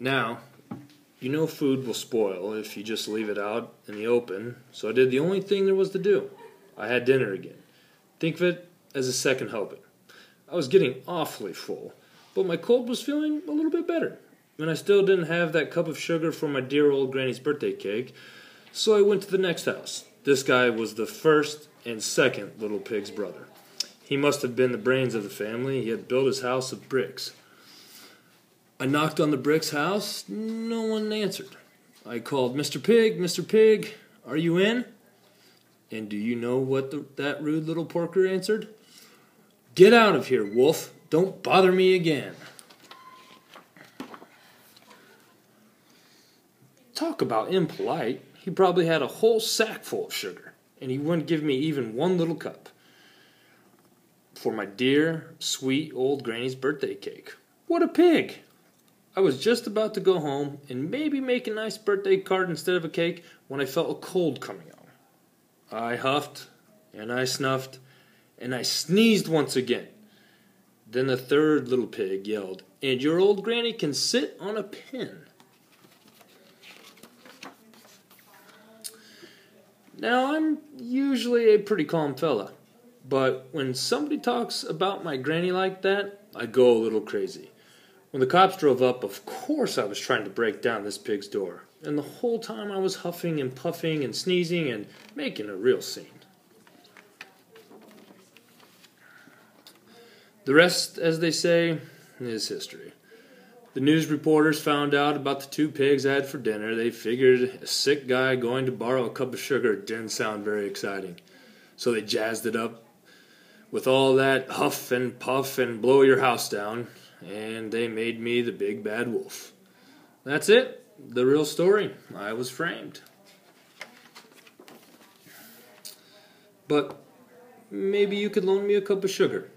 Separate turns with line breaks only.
Now, you know food will spoil if you just leave it out in the open, so I did the only thing there was to do. I had dinner again. Think of it as a second helping. I was getting awfully full, but my cold was feeling a little bit better, and I still didn't have that cup of sugar for my dear old granny's birthday cake, so I went to the next house. This guy was the first and second little pig's brother. He must have been the brains of the family. He had built his house of bricks. I knocked on the brick's house. No one answered. I called, Mr. Pig, Mr. Pig, are you in? And do you know what the, that rude little porker answered? Get out of here, wolf. Don't bother me again. Talk about impolite. He probably had a whole sack full of sugar, and he wouldn't give me even one little cup for my dear, sweet old granny's birthday cake. What a pig! I was just about to go home and maybe make a nice birthday card instead of a cake when I felt a cold coming on. I huffed and I snuffed and I sneezed once again. Then the third little pig yelled, And your old granny can sit on a pin. Now, I'm usually a pretty calm fella, but when somebody talks about my granny like that, I go a little crazy. When the cops drove up, of course I was trying to break down this pig's door. And the whole time I was huffing and puffing and sneezing and making a real scene. The rest, as they say, is history. The news reporters found out about the two pigs I had for dinner. They figured a sick guy going to borrow a cup of sugar didn't sound very exciting. So they jazzed it up with all that huff and puff and blow your house down and they made me the big bad wolf. That's it. The real story. I was framed. But maybe you could loan me a cup of sugar.